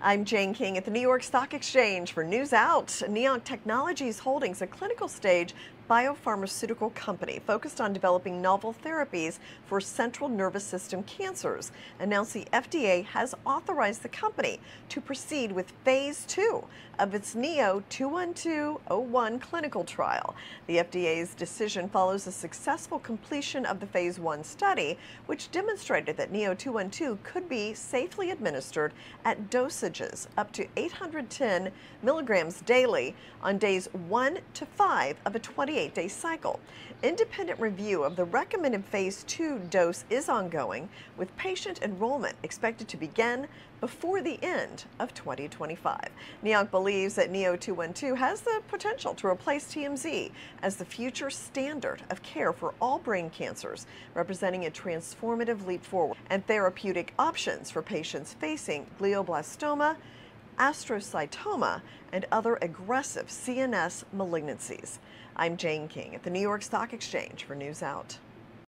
I'm Jane King at the New York Stock Exchange for News Out. NeOnc Technologies Holdings, a clinical stage biopharmaceutical company focused on developing novel therapies for central nervous system cancers, announced the FDA has authorized the company to proceed with phase two of its NEO 21201 clinical trial. The FDA's decision follows the successful completion of the phase one study, which demonstrated that NEO 212 could be safely administered at dosages up to 810 milligrams daily on days 1 to 5 of a 28 day cycle. Independent review of the recommended phase 2 dose is ongoing, with patient enrollment expected to begin before the end of 2025. NeOnc believes that NEO 212 has the potential to replace TMZ as the future standard of care for all brain cancers, representing a transformative leap forward and therapeutic options for patients facing glioblastoma astrocytoma, and other aggressive CNS malignancies. I'm Jane King at the New York Stock Exchange for News Out.